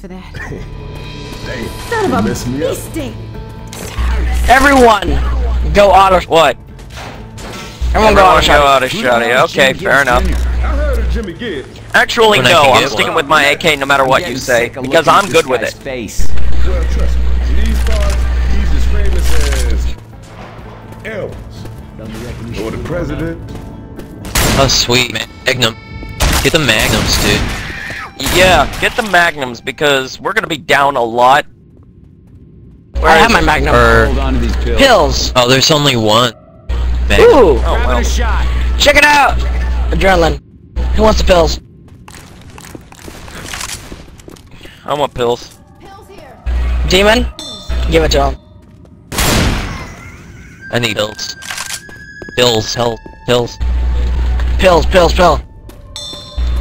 for that. Damn. Son you of a messed me up. bee. Everyone, go auto. What? Everyone go auto Everyone go shot. auto shotty. Okay, fair enough. I heard of Jimmy Gibbs. Actually, no. I'm sticking with my AK no matter what you say because I'm good with it. Face. Well, trust me. These parts, he's as famous as Elvis. Or the president. Oh, sweet. Magnum. Get the magnums, dude. Yeah, get the magnums because we're gonna be down a lot. I have my magnum. Or, Hold on to these pills. Pills. oh, there's only one. Magnum. Ooh, Oh Grabbing well. a shot. check it out. Adrenaline. Who wants the pills? I want pills. Pills here. Demon, give it to him. I need pills. Pills, hell, pills. Pills, pills, pill.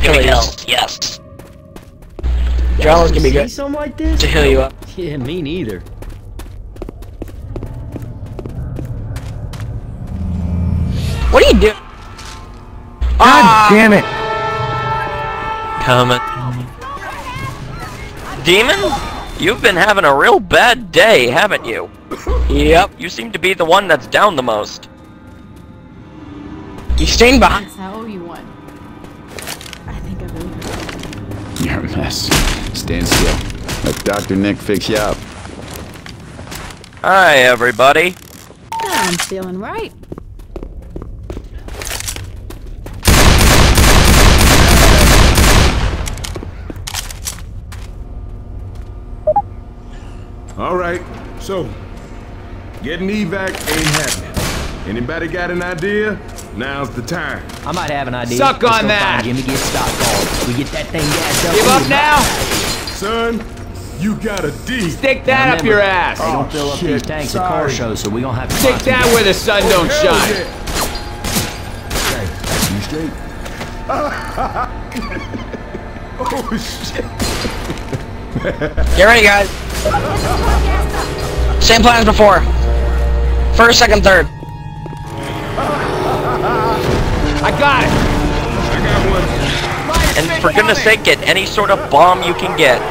Give me Pills. pills, yes. Adrenaline's gonna be good something like this? to heal you up. Yeah, me neither. What are you doing? God ah! damn it! Coming. Demon, you've been having a real bad day, haven't you? Yep. You seem to be the one that's down the most. You staying behind. Thanks, I owe you mess. Stand still. Let Dr. Nick fix you up. Hi, everybody. I'm feeling right. All right. So, getting evac ain't happening. Anybody got an idea? Now's the time. I might have an idea. Suck on that. Find Jimmy get stock calls. We get that thing gassed up. Give up now? Son, you got a D. Stick Now that up your ass. They don't fill up these oh, shit. tanks at car shows, so we gonna have to Stick that where the sun oh, don't Hell shine. yeah. You straight? Oh, shit. Get ready, guys. Same plan as before. First, second, third. I got it. I got one. And for goodness sake, get any sort of bomb you can get.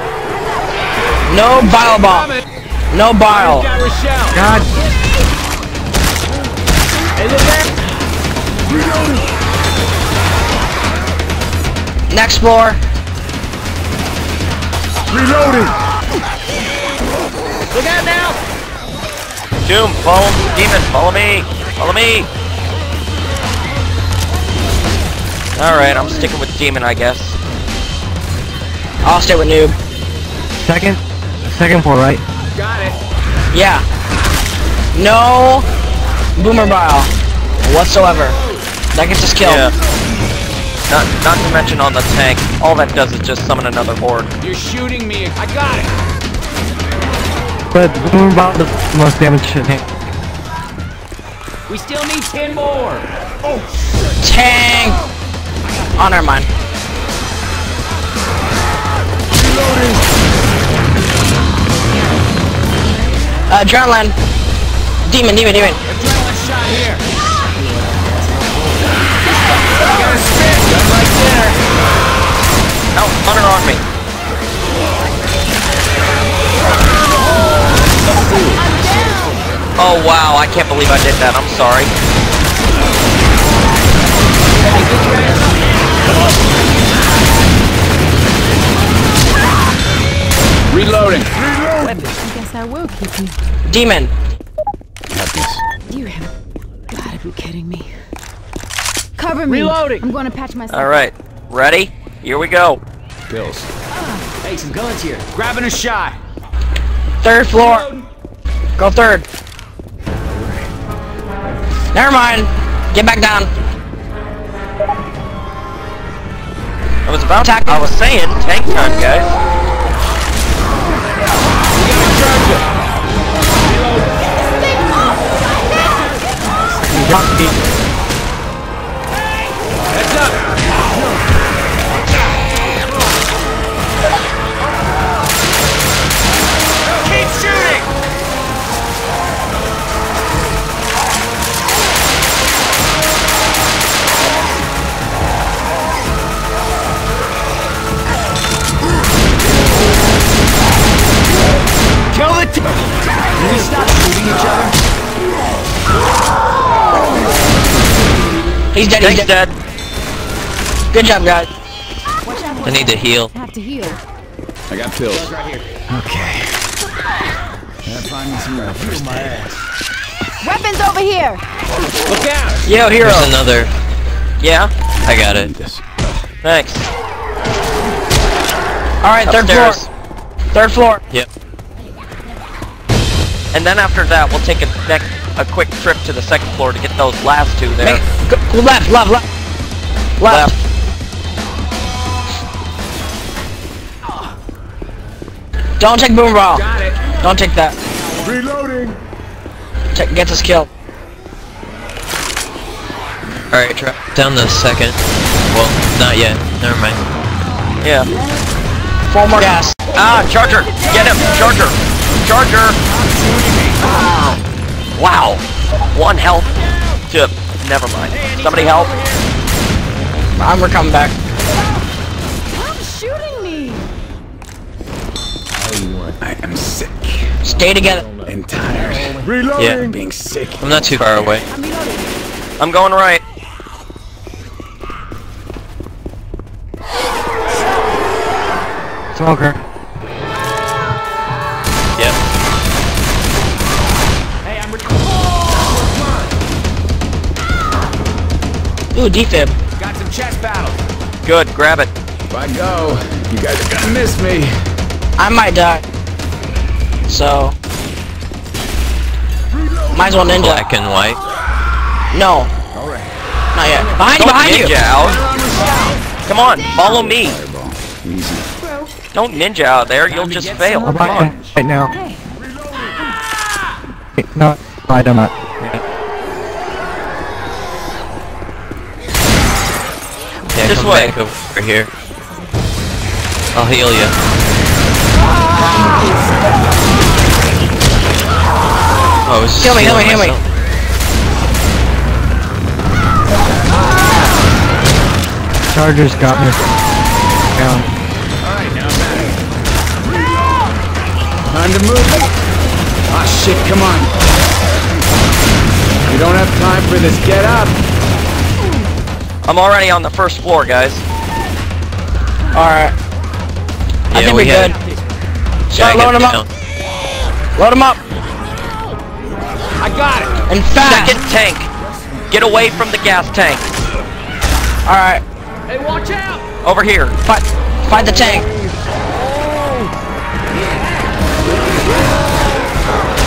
No bile bomb. No bile. Got God, Is it there? Next floor. Reloading. Look out now. Doom, follow Demon, follow me. Follow me. Alright, I'm sticking with Demon, I guess. I'll stay with noob. second, second floor, right? Got it. Yeah. No boomer bile whatsoever. That gets us killed. Yeah. Not, not to mention on the tank, all that does is just summon another horde. You're shooting me. I got it. But boomer bot does the most damage to tank. We still need 10 more. Oh tank. Oh, our mind. Uh, adrenaline. Demon, demon, demon. Adrenaline shot here. Like dinner. Out, hunter on me. Oh wow, I can't believe I did that, I'm sorry. Reloading. I guess I will keep you. Demon. Got this. You have gotta be kidding me. Cover me. Reloading. I'm gonna patch myself. Alright, ready? Here we go. Pills. Ah. Hey, some guns here. Grabbing a shot. Third floor. Go third. Never mind. Get back down. I was about Attack. I was saying, tank time, guys. We got a charger. Heads He's dead, he's Tank's dead. dead. Good job, guys. I need to heal. Have to heal. I got pills. Okay. Gotta find me some rappers. Weapons over here! Look Yo, hero. There's another. Yeah, I got it. Thanks. Alright, third floor. Third floor. Yep. And then after that, we'll take a neck, a quick trip to the second floor to get those last two there. Make, go, left, left, left. Left. Left. Don't take boom ball. Don't take that. Reloading. Take, get this kill. Alright, drop down the second. Well, not yet. Never mind. Yeah. Four more gas. Ah, Charger! Get him! Charger! Charger! Wow! One health to... Never mind. Somebody help. I'm we're coming back. Stop shooting me! I am sick Stay together. and tired. Reloading. Yeah. Being sick. I'm not too far away. I'm. I'm going right. Smoker. Ooh, defib. Got some chest battle. Good, grab it. If I go, you guys are gonna miss me. I might die. So. Might as well ninja. Black and white. No. Alright. Not yet. Behind you, Don't behind you! ninja out. Come on, follow me. Easy. Don't ninja out there, you'll just fail. Come right, on. right now. No, I don't This come way. back over here. I'll heal you. Oh, I was just Heal me, heal me, healing heal me. Chargers got me. Down. Time to move. Ah, shit, come on. You don't have time for this. Get up. I'm already on the first floor, guys. Alright. I think we we're good. Yeah, Start I loading got them up. Load them up. I got it. And fast. Second tank. Get away from the gas tank. Alright. Hey, watch out. Over here. Fight. Fight the tank.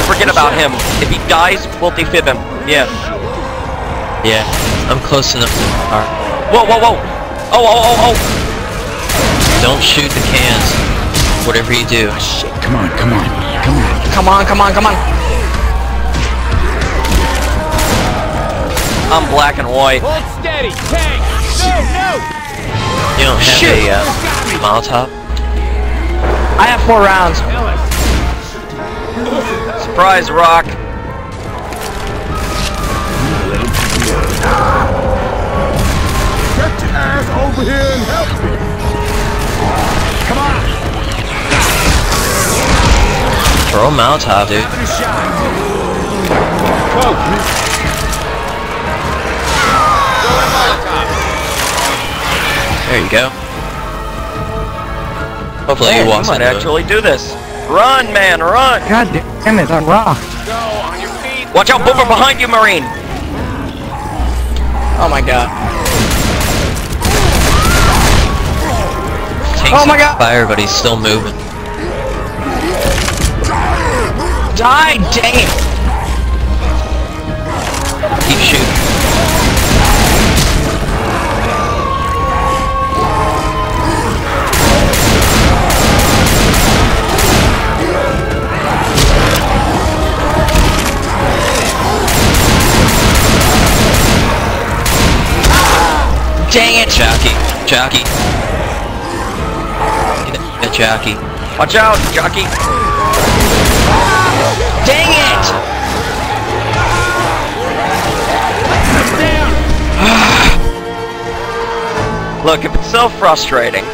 Forget about him. If he dies, we'll defib him. Yeah. Yeah, I'm close enough to the car. Whoa, whoa, whoa. Oh, oh, oh, oh. Don't shoot the cans. Whatever you do. Shit, come on, come on, come on. Come on, come on, come on. I'm black and white. Hold steady. Tank. No, You don't have Shoot. a uh, Molotov? I have four rounds. Surprise, Rock. Get your ass over here and help me. Come on! Throw a Molotov, dude. There you go. Hopefully Man, he you walks might into it. actually do this. Run, man, run. God damn it, that rock. Watch out, Boomer, behind you, Marine. Oh my god. Oh my God. fire, but he's still moving. Die, dang it. Keep shooting. Jockey. Get a jockey. Watch out, jockey. Dang it. Look, if it's so frustrating,